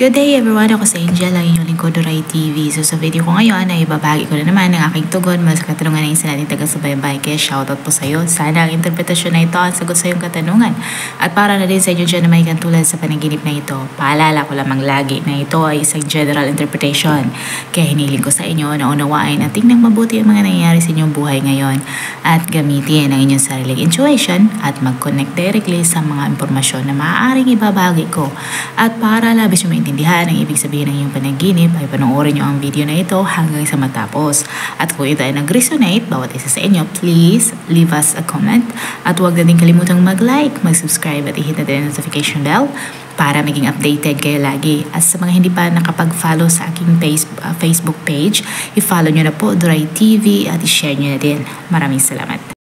Good day everyone! Ako sa Angel, ang inyong lingkod Duray TV. So sa video ko ngayon ay ibabagi ko na naman ang aking tugon mula sa katanungan ng isa natin taga-subaybay. Kaya shoutout po sa iyo. Sana ang interpretasyon na ito ang sagot sa iyong katanungan. At para na din sa inyo dyan na may katulad sa panaginip na ito, paalala ko lamang lagi na ito ay isang general interpretation. Kaya hiniling ko sa inyo na unawain at tingnan mabuti ang mga nangyayari sa inyong buhay ngayon at gamitin ang inyong sariling intuition at mag-connect directly sa mga impormasyon na maaaring ibabagi ko. At para labis yung ang ibig sabihin ng iyong panaginip ay panoorin nyo ang video na ito hanggang sa matapos. At kung ito ay nag-resonate, bawat isa sa inyo, please leave us a comment. At huwag na din kalimutang mag-like, mag-subscribe at i-hit na din ang notification bell para maging updated kayo lagi. At sa mga hindi pa nakapag-follow sa aking Facebook page, i-follow nyo na po Duray TV at i-share nyo na din. Maraming salamat.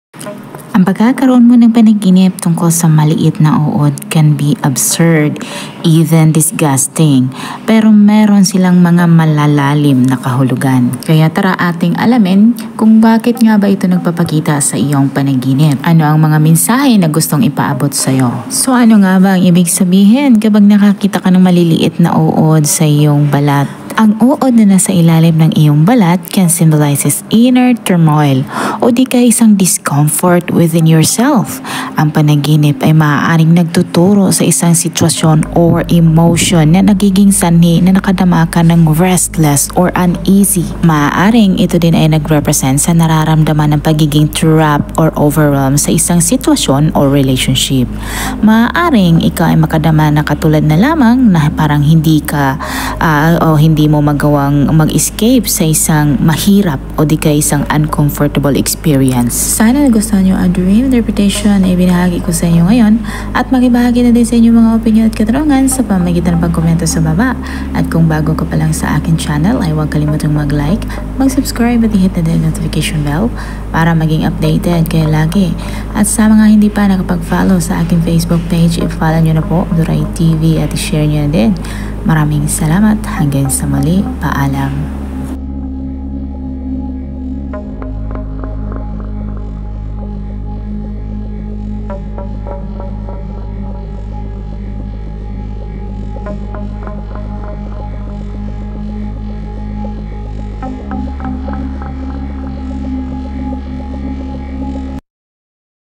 Ang pagkakaroon mo ng panaginip tungkol sa maliit na uod can be absurd, even disgusting. Pero meron silang mga malalalim na kahulugan. Kaya tara ating alamin kung bakit nga ba ito nagpapakita sa iyong panaginip. Ano ang mga mensahe na gustong ipaabot sa iyo? So ano nga ba ang ibig sabihin kapag nakakita ka ng maliliit na uod sa iyong balat? Ang uod na nasa ilalim ng iyong balat can symbolizes inner turmoil o di ka isang discomfort within yourself. Ang panaginip ay maaaring nagtuturo sa isang sitwasyon or emotion na nagiging sanhi na nakadama ka ng restless or uneasy. Maaaring ito din ay nagrepresent sa nararamdaman ng pagiging trapped or overwhelmed sa isang sitwasyon or relationship. Maaaring ikaw ay makadama na katulad na lamang na parang hindi ka uh, o hindi mo magawang mag-escape sa isang mahirap o di kaya isang uncomfortable experience. Sana nagustuhan nyo ang dream interpretation na ibinahagi ko sa inyo ngayon at makibahagi na din sa inyo mga opinion at katanungan sa pamagitan ng pagkomento sa baba. At kung bago ka pa lang sa akin channel ay huwag kalimutang mag-like, mag-subscribe at i-hit na din notification bell para maging updated kayo lagi. At sa mga hindi pa nakapag-follow sa akin Facebook page, i-follow nyo na po Duray TV at i-share nyo na din. Maraming salamat. Hanggang sa muli. Paalam.